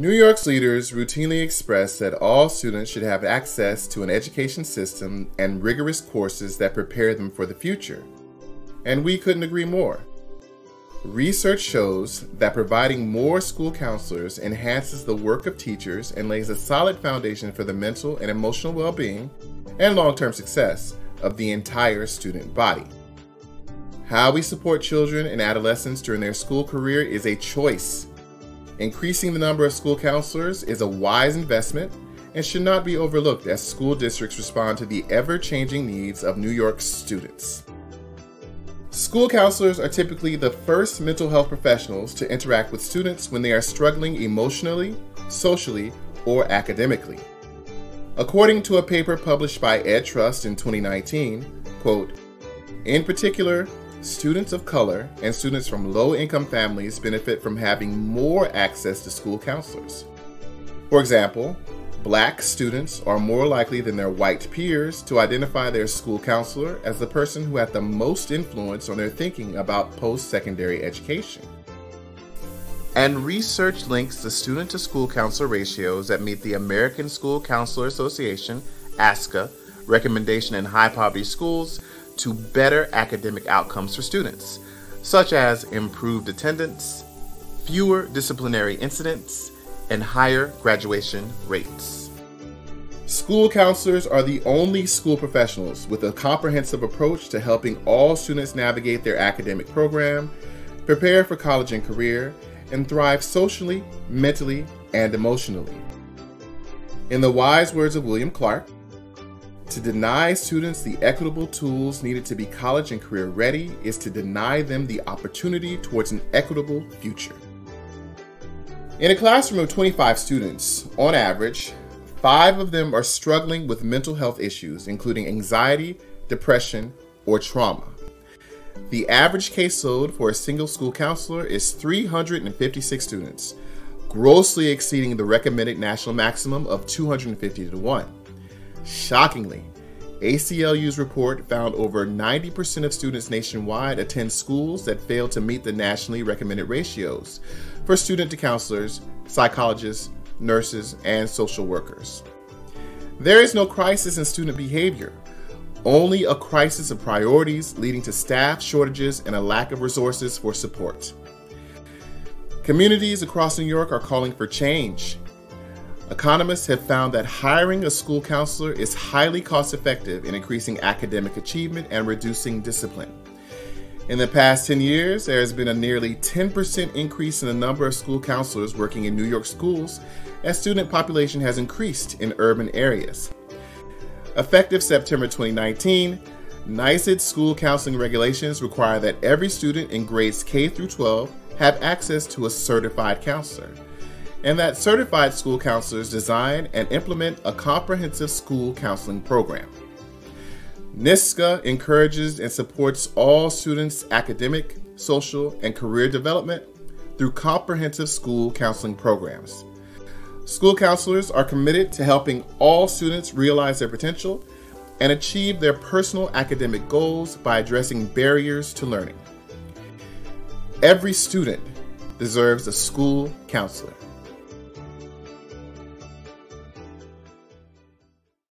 New York's leaders routinely express that all students should have access to an education system and rigorous courses that prepare them for the future. And we couldn't agree more. Research shows that providing more school counselors enhances the work of teachers and lays a solid foundation for the mental and emotional well being and long term success of the entire student body. How we support children and adolescents during their school career is a choice Increasing the number of school counselors is a wise investment and should not be overlooked as school districts respond to the ever changing needs of New York's students. School counselors are typically the first mental health professionals to interact with students when they are struggling emotionally, socially, or academically. According to a paper published by EdTrust in 2019, quote, in particular, Students of color and students from low income families benefit from having more access to school counselors. For example, black students are more likely than their white peers to identify their school counselor as the person who had the most influence on their thinking about post secondary education. And research links the student to school counselor ratios that meet the American School Counselor Association, ASCA, recommendation in high poverty schools to better academic outcomes for students, such as improved attendance, fewer disciplinary incidents, and higher graduation rates. School counselors are the only school professionals with a comprehensive approach to helping all students navigate their academic program, prepare for college and career, and thrive socially, mentally, and emotionally. In the wise words of William Clark, to deny students the equitable tools needed to be college and career ready is to deny them the opportunity towards an equitable future. In a classroom of 25 students, on average, five of them are struggling with mental health issues, including anxiety, depression, or trauma. The average caseload for a single school counselor is 356 students, grossly exceeding the recommended national maximum of 250 to 1. Shockingly, ACLU's report found over 90% of students nationwide attend schools that fail to meet the nationally recommended ratios for student to counselors, psychologists, nurses, and social workers. There is no crisis in student behavior, only a crisis of priorities leading to staff shortages and a lack of resources for support. Communities across New York are calling for change Economists have found that hiring a school counselor is highly cost effective in increasing academic achievement and reducing discipline. In the past 10 years, there has been a nearly 10% increase in the number of school counselors working in New York schools as student population has increased in urban areas. Effective September 2019, NYSED school counseling regulations require that every student in grades K through 12 have access to a certified counselor and that certified school counselors design and implement a comprehensive school counseling program. NYSSCA encourages and supports all students' academic, social, and career development through comprehensive school counseling programs. School counselors are committed to helping all students realize their potential and achieve their personal academic goals by addressing barriers to learning. Every student deserves a school counselor.